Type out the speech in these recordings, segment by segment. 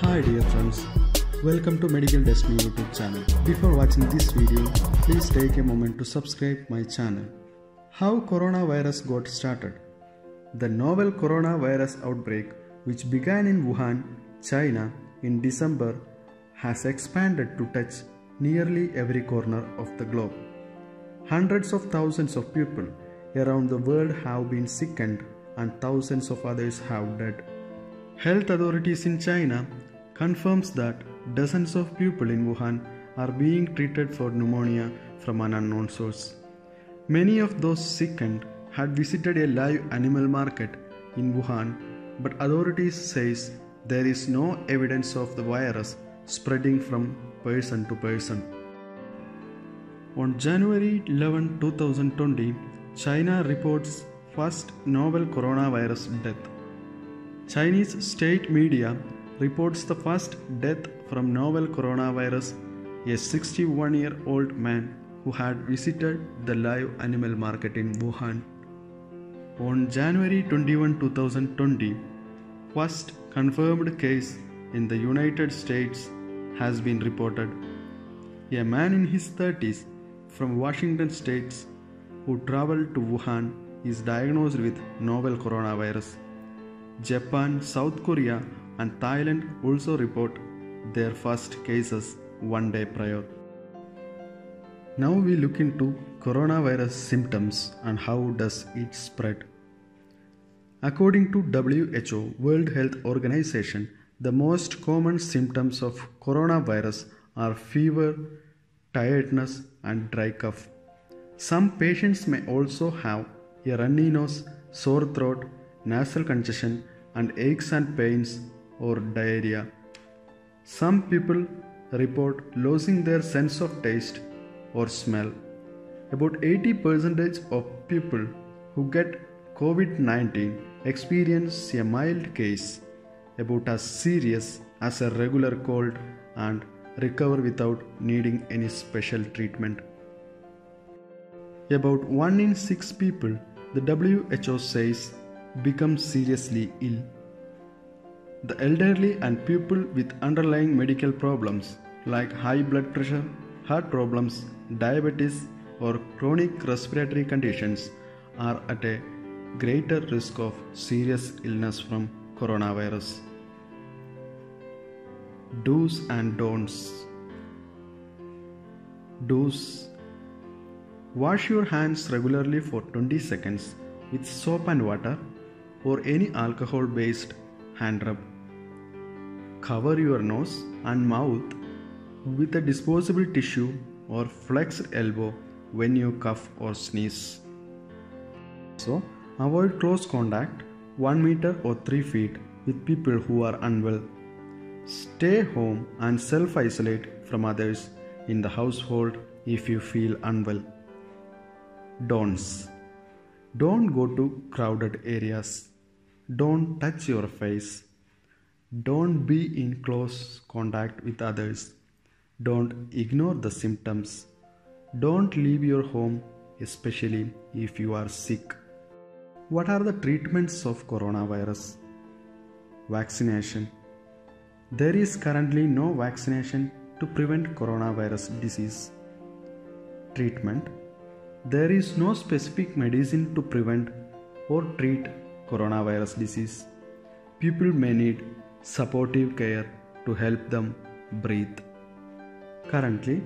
Hi dear friends, welcome to Medical Destiny YouTube channel. Before watching this video, please take a moment to subscribe my channel. How coronavirus got started? The novel coronavirus outbreak, which began in Wuhan, China in December, has expanded to touch nearly every corner of the globe. Hundreds of thousands of people around the world have been sickened and thousands of others have died. Health authorities in China confirms that dozens of people in Wuhan are being treated for pneumonia from an unknown source. Many of those sickened had visited a live animal market in Wuhan, but authorities says there is no evidence of the virus spreading from person to person. On January 11, 2020, China reports first novel coronavirus death. Chinese state media reports the first death from novel coronavirus, a 61 year old man who had visited the live animal market in Wuhan. On January 21, 2020, first confirmed case in the United States has been reported. A man in his 30s from Washington state who traveled to Wuhan is diagnosed with novel coronavirus. Japan, South Korea, and Thailand also report their first cases one day prior. Now we look into coronavirus symptoms and how does it spread. According to WHO World Health Organization, the most common symptoms of coronavirus are fever, tiredness and dry cough. Some patients may also have a runny nose, sore throat, nasal congestion and aches and pains or diarrhea. Some people report losing their sense of taste or smell. About 80% of people who get COVID 19 experience a mild case, about as serious as a regular cold, and recover without needing any special treatment. About 1 in 6 people, the WHO says, become seriously ill. The elderly and people with underlying medical problems like high blood pressure, heart problems, diabetes, or chronic respiratory conditions are at a greater risk of serious illness from coronavirus. Do's and don'ts. Do's Wash your hands regularly for 20 seconds with soap and water or any alcohol based hand rub. Cover your nose and mouth with a disposable tissue or flexed elbow when you cough or sneeze. So, avoid close contact 1 meter or 3 feet with people who are unwell. Stay home and self isolate from others in the household if you feel unwell. Don'ts Don't go to crowded areas. Don't touch your face. Don't be in close contact with others. Don't ignore the symptoms. Don't leave your home, especially if you are sick. What are the treatments of coronavirus? Vaccination. There is currently no vaccination to prevent coronavirus disease. Treatment. There is no specific medicine to prevent or treat coronavirus disease. People may need supportive care to help them breathe. Currently,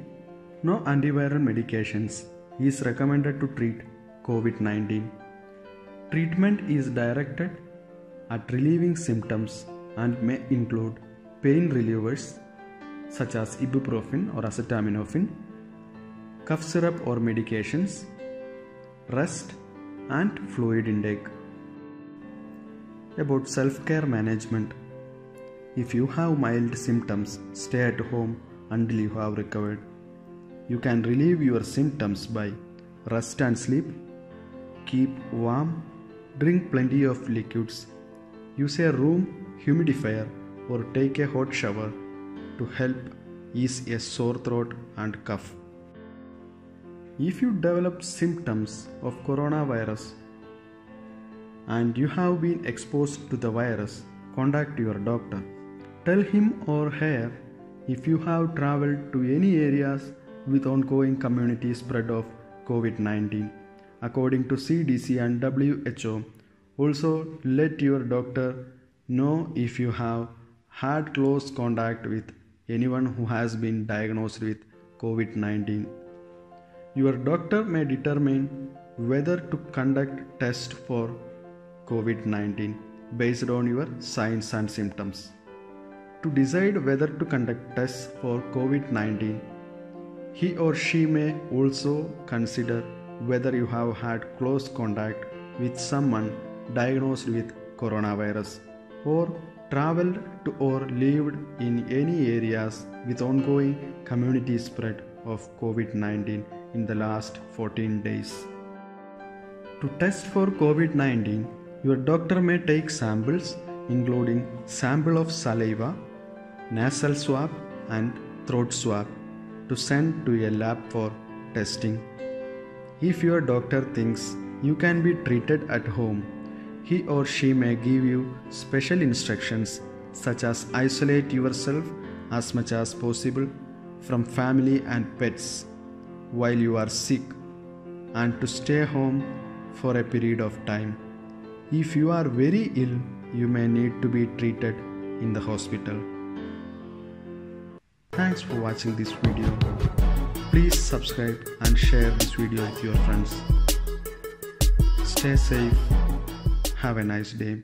no antiviral medications is recommended to treat COVID-19. Treatment is directed at relieving symptoms and may include pain relievers such as ibuprofen or acetaminophen, cough syrup or medications, rest and fluid intake. About self care management. If you have mild symptoms, stay at home until you have recovered. You can relieve your symptoms by rest and sleep, keep warm, drink plenty of liquids, use a room humidifier, or take a hot shower to help ease a sore throat and cough. If you develop symptoms of coronavirus and you have been exposed to the virus, contact your doctor. Tell him or her if you have traveled to any areas with ongoing community spread of COVID 19. According to CDC and WHO, also let your doctor know if you have had close contact with anyone who has been diagnosed with COVID 19. Your doctor may determine whether to conduct test for COVID 19 based on your signs and symptoms. To decide whether to conduct tests for COVID 19, he or she may also consider whether you have had close contact with someone diagnosed with coronavirus or traveled to or lived in any areas with ongoing community spread of COVID 19 in the last 14 days. To test for COVID 19, your doctor may take samples including sample of saliva, nasal swab and throat swab to send to a lab for testing. If your doctor thinks you can be treated at home, he or she may give you special instructions such as isolate yourself as much as possible from family and pets while you are sick and to stay home for a period of time. If you are very ill, you may need to be treated in the hospital. Thanks for watching this video. Please subscribe and share this video with your friends. Stay safe. Have a nice day.